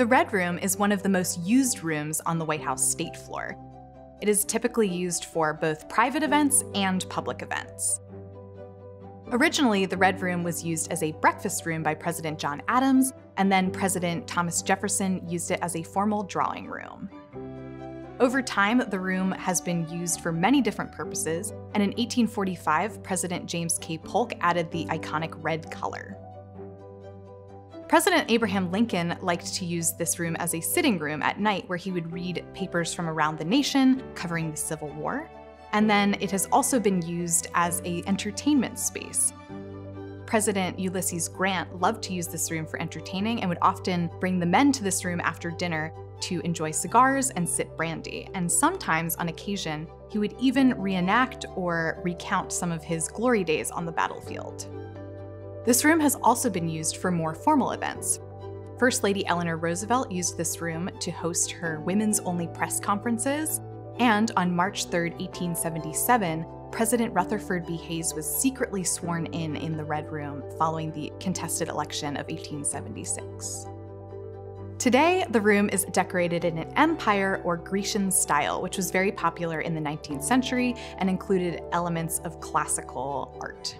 The Red Room is one of the most used rooms on the White House state floor. It is typically used for both private events and public events. Originally, the Red Room was used as a breakfast room by President John Adams, and then President Thomas Jefferson used it as a formal drawing room. Over time, the room has been used for many different purposes, and in 1845, President James K. Polk added the iconic red color. President Abraham Lincoln liked to use this room as a sitting room at night where he would read papers from around the nation covering the Civil War, and then it has also been used as a entertainment space. President Ulysses Grant loved to use this room for entertaining and would often bring the men to this room after dinner to enjoy cigars and sip brandy, and sometimes, on occasion, he would even reenact or recount some of his glory days on the battlefield. This room has also been used for more formal events. First Lady Eleanor Roosevelt used this room to host her women's only press conferences, and on March 3, 1877, President Rutherford B. Hayes was secretly sworn in in the Red Room following the contested election of 1876. Today, the room is decorated in an Empire or Grecian style, which was very popular in the 19th century and included elements of classical art.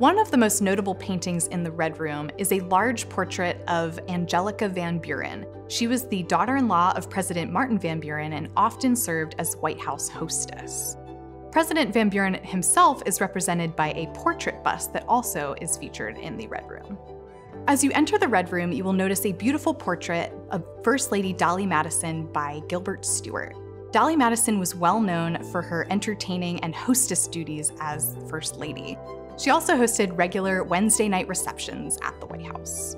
One of the most notable paintings in the Red Room is a large portrait of Angelica Van Buren. She was the daughter-in-law of President Martin Van Buren and often served as White House hostess. President Van Buren himself is represented by a portrait bust that also is featured in the Red Room. As you enter the Red Room, you will notice a beautiful portrait of First Lady Dolley Madison by Gilbert Stuart. Dolley Madison was well known for her entertaining and hostess duties as First Lady. She also hosted regular Wednesday night receptions at the White House.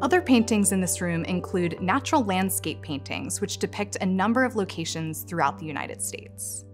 Other paintings in this room include natural landscape paintings, which depict a number of locations throughout the United States.